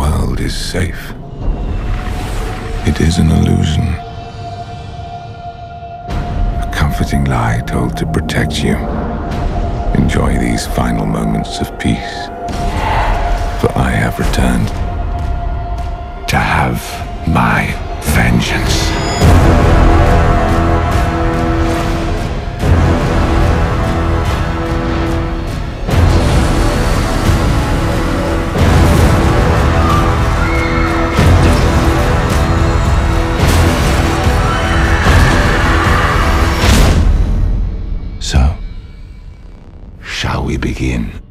world is safe. It is an illusion. A comforting lie told to protect you. Enjoy these final moments of peace. For I have returned to have my shall we begin?